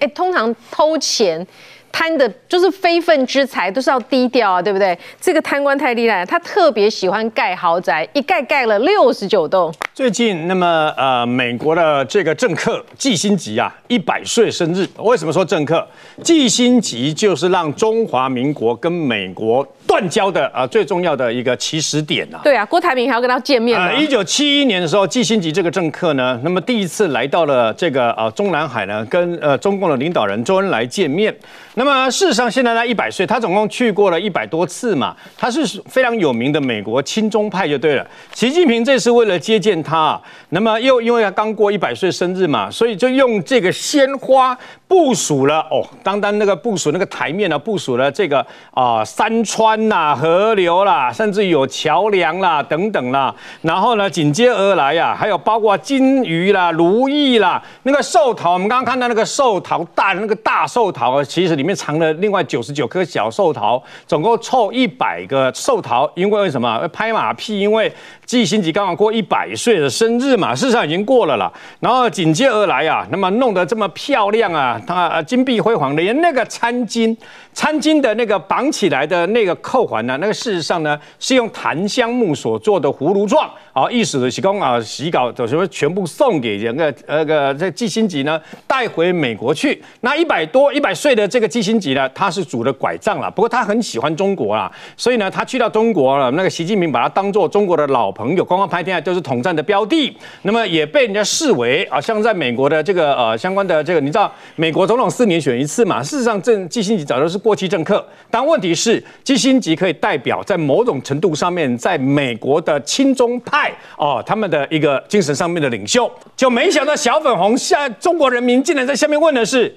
哎，通常偷钱。贪的就是非分之财，都是要低调啊，对不对？这个贪官太厉害了，他特别喜欢盖豪宅，一盖盖了六十九栋。最近，那么呃，美国的这个政客季辛吉啊，一百岁生日。为什么说政客？季辛吉就是让中华民国跟美国断交的啊最重要的一个起始点啊。对啊，郭台铭还要跟他见面呢。一九七一年的时候，季辛吉这个政客呢，那么第一次来到了这个呃中南海呢，跟呃中共的领导人周恩来见面。那么事实上，现在他一百岁，他总共去过了一百多次嘛，他是非常有名的美国亲中派就对了。习近平这次为了接见他，那么又因为他刚过一百岁生日嘛，所以就用这个鲜花部署了哦，单单那个部署那个台面呢，部署了这个啊山川啦、河流啦，甚至有桥梁啦等等啦。然后呢，紧接而来呀，还有包括金鱼啦、如意啦，那个寿桃，我们刚刚看到那个寿桃大的那个大寿桃啊，其实里面。藏了另外九十九颗小寿桃，总共凑一百个寿桃。因为为什么拍马屁？因为季星吉刚好过一百岁的生日嘛，事实上已经过了啦。然后紧接而来啊，那么弄得这么漂亮啊，它金碧辉煌，连那个餐巾。餐巾的那个绑起来的那个扣环呢，那个事实上呢是用檀香木所做的葫芦状，啊，意思的是讲啊，洗稿的时候全部送给那个那个这季星吉呢带回美国去。那一百多一百岁的这个季星吉呢，他是拄着拐杖了，不过他很喜欢中国啊，所以呢他去到中国了，那个习近平把他当做中国的老朋友，光光拍天下都是统战的标的，那么也被人家视为啊，像在美国的这个呃相关的这个，你知道美美国总统四年选一次嘛，事实上这季星吉早就是。过气政客，但问题是基辛吉可以代表在某种程度上面，在美国的亲中派哦，他们的一个精神上面的领袖，就没想到小粉红下中国人民竟然在下面问的是，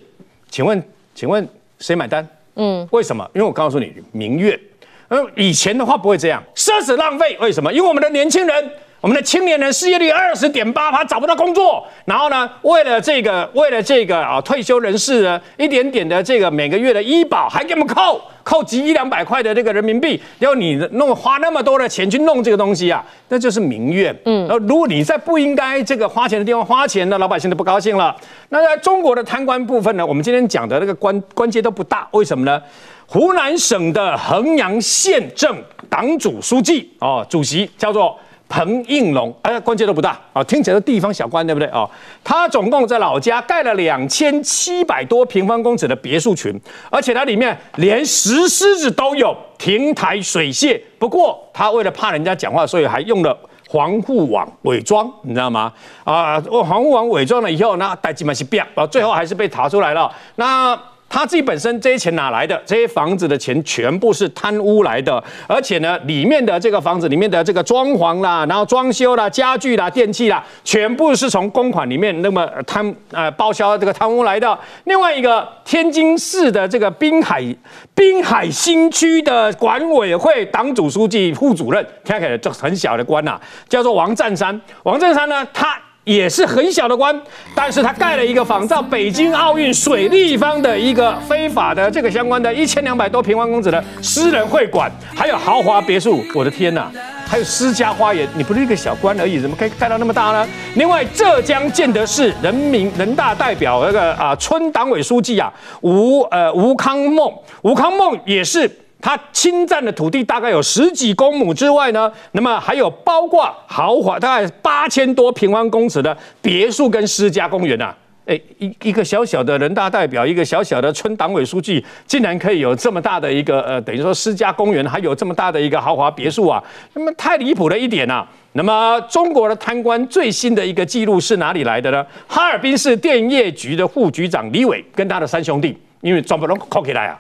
请问，请问谁买单？嗯，为什么？因为我告诉你，明月。嗯，以前的话不会这样，奢侈浪费。为什么？因为我们的年轻人。我们的青年人失业率二十点八，他找不到工作。然后呢，为了这个，为了这个啊，退休人士呢，一点点的这个每个月的医保还给我们扣扣几一两百块的这个人民币，要你弄花那么多的钱去弄这个东西啊，那就是民怨。嗯，然后如果你在不应该这个花钱的地方花钱，那老百姓都不高兴了。那在中国的贪官部分呢，我们今天讲的那个关关节都不大，为什么呢？湖南省的衡阳县政党组书记哦，主席叫做。彭应龙，哎，关键都不大啊，听起来是地方小官，对不对啊？他总共在老家盖了两千七百多平方公尺的别墅群，而且它里面连石狮子都有，亭台水榭。不过他为了怕人家讲话，所以还用了防护网伪装，你知道吗？啊，防护网伪装了以后，那戴基本是变，啊，最后还是被查出来了。那。他自己本身这些钱哪来的？这些房子的钱全部是贪污来的，而且呢，里面的这个房子里面的这个装潢啦，然后装修啦、家具啦、电器啦，全部是从公款里面那么贪呃报销这个贪污来的。另外一个天津市的这个滨海滨海新区的管委会党组书记、副主任，听起来就很小的官呐，叫做王占山。王占山呢，他。也是很小的官，但是他盖了一个仿照北京奥运水立方的一个非法的这个相关的一千两百多平方公尺的私人会馆，还有豪华别墅，我的天呐，还有私家花园，你不是一个小官而已，怎么可以盖到那么大呢？另外，浙江建德市人民人大代表那个啊村党委书记啊吴呃吴康梦，吴康梦也是。他侵占的土地大概有十几公亩之外呢，那么还有包括豪华大概八千多平方公尺的别墅跟私家公园呐。哎，一一个小小的人大代表，一个小小的村党委书记，竟然可以有这么大的一个呃，等于说私家公园，还有这么大的一个豪华别墅啊，那么太离谱了一点呐。那么中国的贪官最新的一个记录是哪里来的呢？哈尔滨市电业局的副局长李伟跟他的三兄弟，因为装不拢扣起来啊。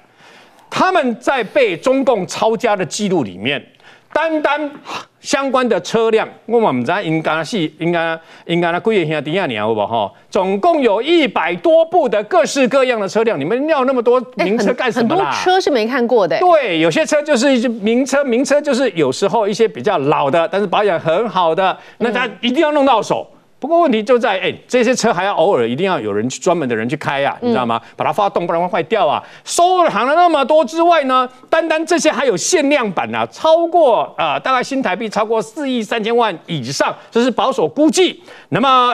他们在被中共抄家的记录里面，单单相关的车辆，我们在应该是应该应该那贵一下第二年好不好？总共有一百多部的各式各样的车辆，你们要那么多名车干什么啦？很多车是没看过的。对，有些车就是一些名车，名车就是有时候一些比较老的，但是保养很好的，那他一定要弄到手。不过问题就在，哎，这些车还要偶尔一定要有人去专门的人去开呀，你知道吗？把它发动，不然会坏掉啊。收藏了那么多之外呢，单单这些还有限量版啊，超过啊，大概新台币超过四亿三千万以上，这是保守估计。那么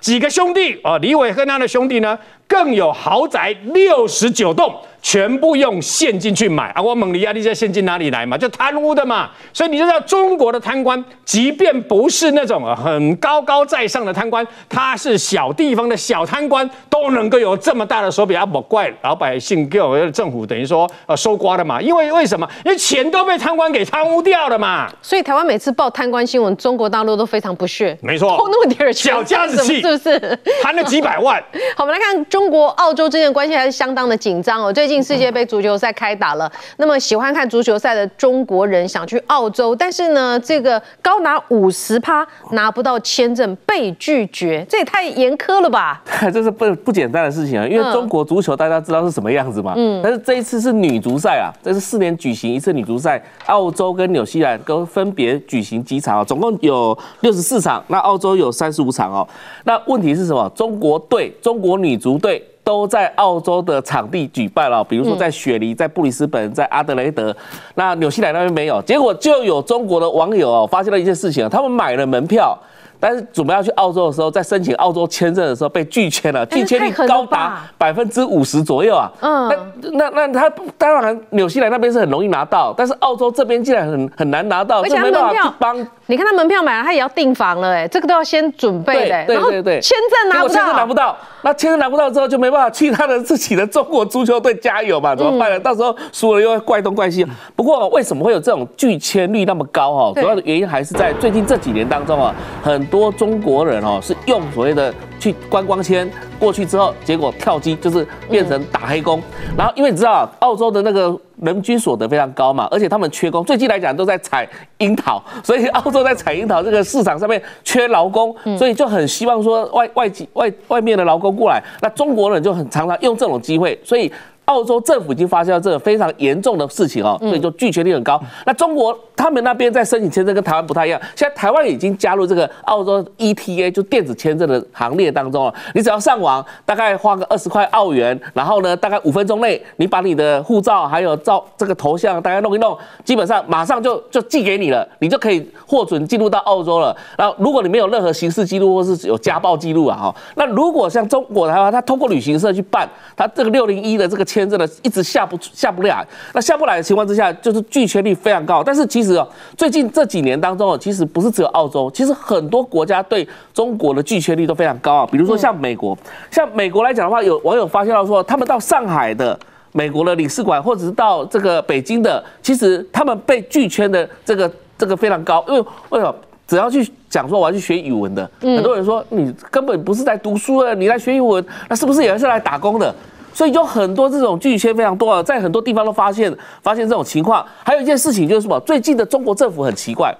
几个兄弟啊，李伟跟他的兄弟呢，更有豪宅六十九栋。全部用现金去买啊！我蒙尼亚利这现金哪里来嘛？就贪污的嘛！所以你就知道中国的贪官，即便不是那种很高高在上的贪官，他是小地方的小贪官，都能够有这么大的手笔啊！不怪老百姓，给我们政府等于说呃收刮的嘛。因为为什么？因为钱都被贪官给贪污掉了嘛。所以台湾每次报贪官新闻，中国大陆都非常不屑。没错，偷那么点钱，小家子气是不是？贪了几百万。好，我们来看中国澳洲之间的关系还是相当的紧张哦。最近世界杯足球赛开打了，那么喜欢看足球赛的中国人想去澳洲，但是呢，这个高达五十趴拿不到签证被拒绝，这也太严苛了吧？这是不不简单的事情啊，因为中国足球大家知道是什么样子嘛，嗯，但是这一次是女足赛啊，这是四年举行一次女足赛，澳洲跟纽西兰都分别举行几场啊，总共有六十四场，那澳洲有三十五场哦，那问题是什么？中国队，中国女足队。都在澳洲的场地举办了，比如说在雪梨、在布里斯本、在阿德雷德，那纽西兰那边没有，结果就有中国的网友哦发现了一件事情，他们买了门票。但是准备要去澳洲的时候，在申请澳洲签证的时候被拒签了，拒签率高达百分之五十左右啊！嗯，那那那他当然纽西兰那边是很容易拿到，但是澳洲这边竟然很很难拿到，而且门票帮你看他门票买了，他也要订房了，哎，这个都要先准备的，对对对，签证拿不到，签证拿不到，那签证拿不到之后就没办法去他的自己的中国足球队加油嘛？怎么办呢？到时候输了又要怪东怪西。不过为什么会有这种拒签率那么高？哈，主要的原因还是在最近这几年当中啊，很。多中国人哦，是用所谓的去观光签过去之后，结果跳机就是变成打黑工。然后因为你知道，澳洲的那个人均所得非常高嘛，而且他们缺工，最近来讲都在采樱桃，所以澳洲在采樱桃这个市场上面缺劳工，所以就很希望说外外籍外外面的劳工过来。那中国人就很常常用这种机会，所以。澳洲政府已经发现了这个非常严重的事情哦，所以就拒绝率很高。那中国他们那边在申请签证跟台湾不太一样，现在台湾已经加入这个澳洲 ETA 就电子签证的行列当中了。你只要上网，大概花个二十块澳元，然后呢，大概五分钟内，你把你的护照还有照这个头像大概弄一弄，基本上马上就就寄给你了，你就可以获准进入到澳洲了。然后如果你没有任何刑事记录或是有家暴记录啊，哈，那如果像中国的话，他通过旅行社去办，他这个六零一的这个签。签证的一直下不下不来，那下不来的情况之下，就是拒签率非常高。但是其实哦，最近这几年当中哦，其实不是只有澳洲，其实很多国家对中国的拒签率都非常高啊。比如说像美国，像美国来讲的话，有网友发现到说，他们到上海的美国的领事馆，或者是到这个北京的，其实他们被拒签的这个这个非常高，因为为什么？只要去讲说我要去学语文的，很多人说你根本不是在读书的，你来学语文，那是不是也是来打工的？所以有很多这种拒签非常多啊，在很多地方都发现发现这种情况。还有一件事情就是什么？最近的中国政府很奇怪，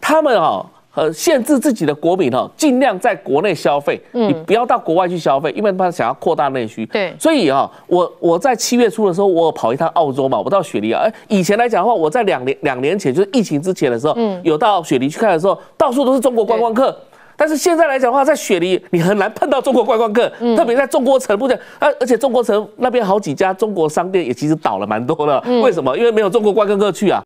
他们啊呃限制自己的国民哈，尽量在国内消费，你不要到国外去消费，因为他想要扩大内需。对，所以啊，我我在七月初的时候，我跑一趟澳洲嘛，我到雪梨啊。哎，以前来讲的话，我在两年两年前就是疫情之前的时候，有到雪梨去看的时候，到处都是中国观光客。但是现在来讲的话，在雪梨你很难碰到中国观光客，特别在中国城不讲，而而且中国城那边好几家中国商店也其实倒了蛮多的。为什么？因为没有中国观光客去啊。